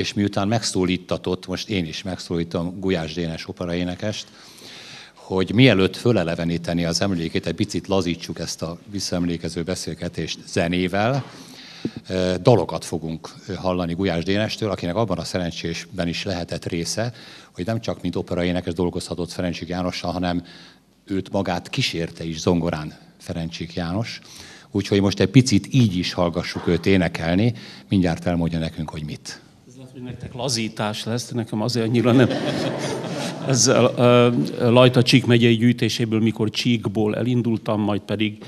és miután megszólítatott, most én is megszólítom Gulyás Dénes operaénekest, hogy mielőtt föleleveníteni az emlékét, egy picit lazítsuk ezt a visszaemlékező beszélgetést zenével, dalokat fogunk hallani Gulyás Dénestől, akinek abban a szerencsésben is lehetett része, hogy nem csak mint operaénekes dolgozhatott Ferencsik Jánossal, hanem őt magát kísérte is zongorán Ferencsik János. Úgyhogy most egy picit így is hallgassuk őt énekelni, mindjárt elmondja nekünk, hogy mit. Ez lehet, hogy nektek lazítás lesz, de nekem azért annyira nem. Ezzel uh, Lajta Csík megyei gyűjtéséből, mikor Csíkból elindultam, majd pedig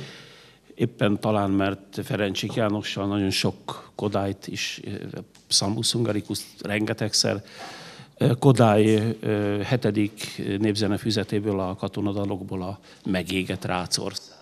éppen talán, mert Ferencsik Jánossal nagyon sok Kodályt is, Samus Hungaricus rengetegszer, Kodály hetedik népzene füzetéből, a katonadalokból a megégett rácorsz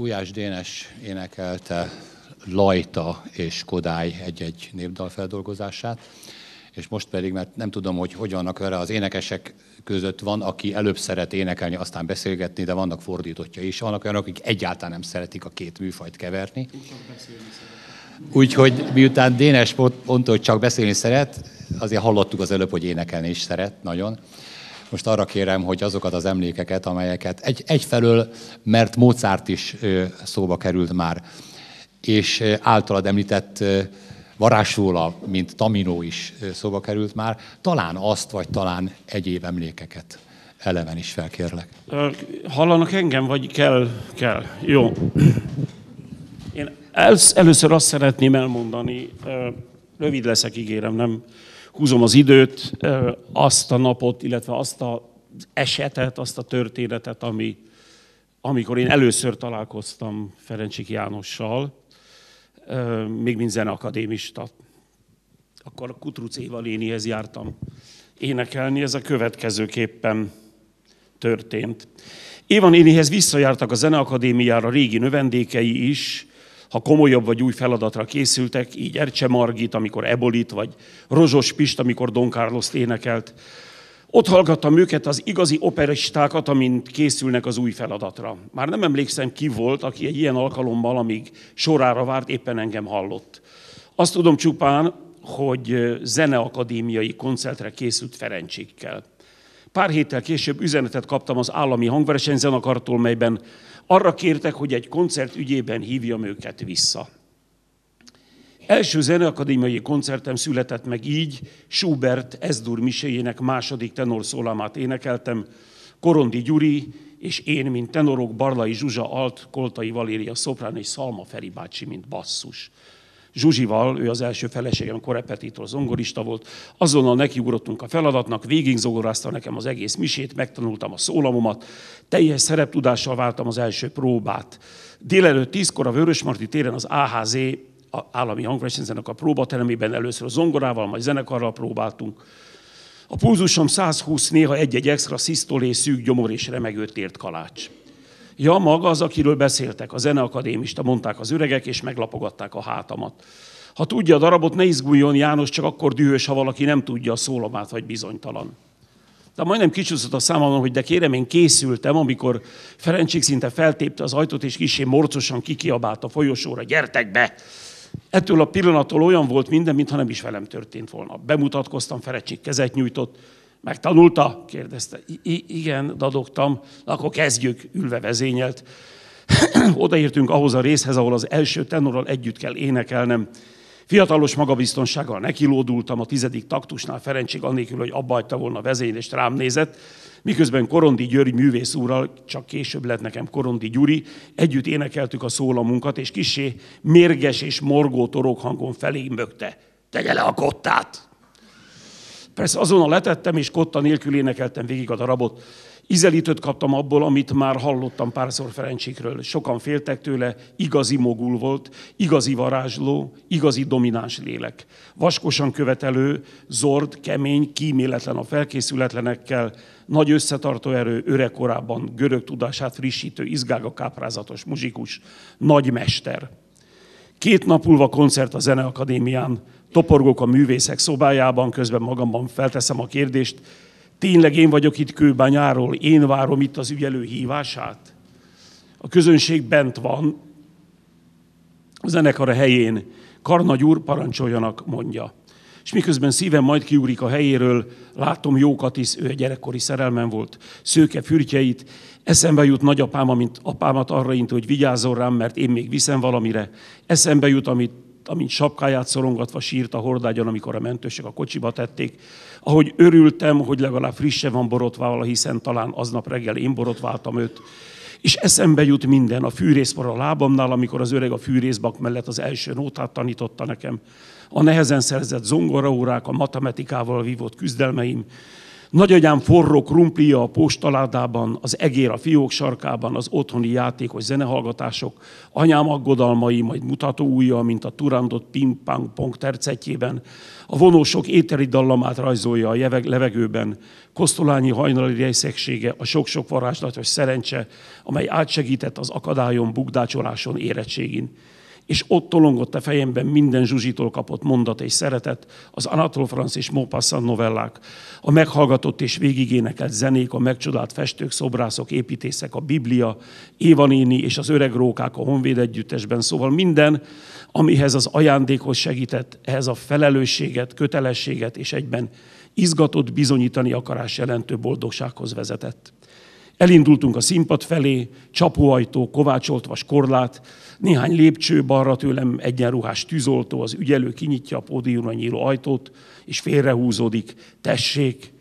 Gulyás Dénes énekelte Lajta és Kodály egy-egy népdal feldolgozását, és most pedig, mert nem tudom, hogy hogy vannak vele, az énekesek között van, aki előbb szeret énekelni, aztán beszélgetni, de vannak fordítottja is. Vannak olyanok, akik egyáltalán nem szeretik a két műfajt keverni. Úgyhogy miután Dénes mondta, hogy csak beszélni szeret, azért hallottuk az előbb, hogy énekelni is szeret nagyon. Most arra kérem, hogy azokat az emlékeket, amelyeket egy, egyfelől, mert Mozart is szóba került már, és általad említett varázsóla, mint Tamino is szóba került már, talán azt, vagy talán egyéb emlékeket eleven is felkérlek. Hallanak engem, vagy kell? Kell. Jó. Én először azt szeretném elmondani, rövid leszek, ígérem, nem húzom az időt, azt a napot, illetve azt az esetet, azt a történetet, ami, amikor én először találkoztam Ferencsik Jánossal, még mint zeneakadémista. Akkor a Kutruc Éva nénihez jártam énekelni, ez a következőképpen történt. Éva nénihez visszajártak a Zeneakadémiára régi növendékei is, ha komolyabb vagy új feladatra készültek, így Ercse Margit, amikor Ebolit, vagy Rozsos Pist, amikor Don carlos énekelt. Ott hallgattam őket az igazi operistákat, amint készülnek az új feladatra. Már nem emlékszem, ki volt, aki egy ilyen alkalommal, amíg sorára várt, éppen engem hallott. Azt tudom csupán, hogy zeneakadémiai koncertre készült Ferencsikkel. Pár héttel később üzenetet kaptam az állami hangversenyzenekartól, melyben arra kértek, hogy egy koncert ügyében hívjam őket vissza. Első zeneakadémiai koncertem született meg így, Schubert Ezdur miséjének második tenorszólamát énekeltem, Korondi Gyuri és én, mint tenorok, Barlai Zsuzsa alt, Koltai Valéria szoprán és Szalma Feri bácsi, mint basszus. Zsuzsival, ő az első feleségem, korepetitor, zongorista volt, azonnal nekiugrottunk a feladatnak, végig zongorázta nekem az egész misét, megtanultam a szólamomat, teljes szereptudással váltam az első próbát. Délelőtt tízkor a Vörösmarty téren az AHZ a állami hangversenyzenek a próbateremében először a zongorával, majd zenekarral próbáltunk. A pulzusom 120, néha egy-egy extra szisztolé, szűk gyomor és remegőt ért kalács. Ja, maga az, akiről beszéltek, a zeneakadémista, mondták az öregek, és meglapogatták a hátamat. Ha tudja a darabot, ne izguljon János, csak akkor dühös, ha valaki nem tudja a szólamát, vagy bizonytalan. De majdnem kicsúszott a számomra, hogy de kérem, én készültem, amikor Ferencsik szinte feltépte az ajtót, és kisé morcosan kikiabált a folyosóra, gyertek be! Ettől a pillanattól olyan volt minden, mintha nem is velem történt volna. Bemutatkoztam, Ferencsik kezet nyújtott, Megtanulta? kérdezte. I- igen, dadogtam. Akkor kezdjük, ülve vezényelt. Odaértünk ahhoz a részhez, ahol az első tenorral együtt kell énekelnem. Fiatalos magabiztonsággal nekilódultam a tizedik taktusnál, Ferencsik annélkül, hogy abba volna a vezénylést, rám nézett, miközben Korondi György művész úrral, csak később lett nekem Korondi Gyuri, együtt énekeltük a szólamunkat, és kisé mérges és morgó torok hangon felé mögte. Tegye le a kottát! Persze azonnal letettem, és kotta nélkül énekeltem végig a darabot. Izelítőt kaptam abból, amit már hallottam párszor Ferencsikről. Sokan féltek tőle, igazi mogul volt, igazi varázsló, igazi domináns lélek. Vaskosan követelő, zord, kemény, kíméletlen a felkészületlenekkel, nagy összetartó erő, öregkorában görög tudását frissítő, izgága káprázatos muzsikus, nagy mester. Két nap múlva koncert a Zeneakadémián, toporgok a művészek szobájában, közben magamban felteszem a kérdést, tényleg én vagyok itt kőbányáról, én várom itt az ügyelő hívását? A közönség bent van, a zenekar a helyén, Karnagy úr, parancsoljanak, mondja. És miközben szívem majd kiúrik a helyéről, látom Jókatis, ő egy gyerekkori szerelmem volt, szőke fürtjeit, eszembe jut nagyapám, amint apámat arra int, hogy vigyázzon rám, mert én még viszem valamire. Eszembe jut, amit amint sapkáját szorongatva sírt a hordágyon, amikor a mentősök a kocsiba tették. Ahogy örültem, hogy legalább frisse van borotválva, hiszen talán aznap reggel én borotváltam őt. És eszembe jut minden, a fűrészpor a lábamnál, amikor az öreg a fűrészbak mellett az első nótát tanította nekem. A nehezen szerzett zongoraórák, a matematikával vívott küzdelmeim, Nagyagyám forró krumplia a postaládában, az egér a fiók sarkában, az otthoni játékos zenehallgatások, anyám aggodalmai, majd mutató ujja, mint a turandot ping-pong tercetjében, a vonósok éteri dallamát rajzolja a levegőben, Kosztolányi hajnali részegsége, a sok-sok varázslatos szerencse, amely átsegített az akadályon, bukdácsoláson, érettségin és ott tolongott a fejemben minden Zsuzsitól kapott mondat és szeretet, az Anatole France és Maupassant novellák, a meghallgatott és végigénekelt zenék, a megcsodált festők, szobrászok, építészek, a Biblia, Éva néni és az öreg rókák a Honvéd együttesben, szóval minden, amihez az ajándékhoz segített, ehhez a felelősséget, kötelességet és egyben izgatott bizonyítani akarás jelentő boldogsághoz vezetett. Elindultunk a színpad felé, csapóajtó, kovácsolt vas korlát, néhány lépcső, balra tőlem egyenruhás tűzoltó, az ügyelő kinyitja a pódiumra nyíló ajtót, és félrehúzódik, tessék.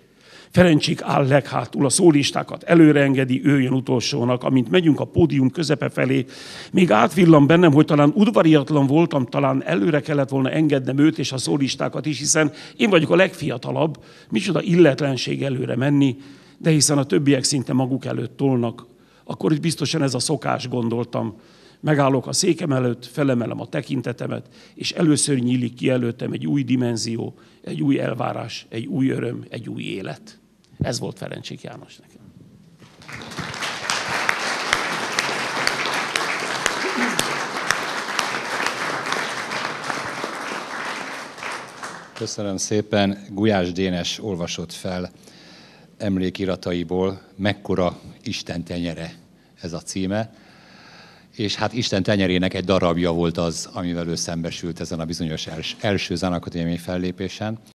Ferencsik áll leghátul, a szólistákat előreengedi, ő jön utolsónak, amint megyünk a pódium közepe felé. Még átvillam bennem, hogy talán udvariatlan voltam, talán előre kellett volna engednem őt és a szólistákat is, hiszen én vagyok a legfiatalabb, micsoda illetlenség előre menni, de hiszen a többiek szinte maguk előtt tolnak, akkor is biztosan ez a szokás, gondoltam. Megállok a székem előtt, felemelem a tekintetemet, és először nyílik ki előttem egy új dimenzió, egy új elvárás, egy új öröm, egy új élet. Ez volt Ferencsik János nekem. Köszönöm szépen. Gulyás Dénes olvasott fel emlékirataiból mekkora Isten tenyere ez a címe. És hát Isten tenyerének egy darabja volt az, amivel ő szembesült ezen a bizonyos els, első zenakadémiai fellépésen.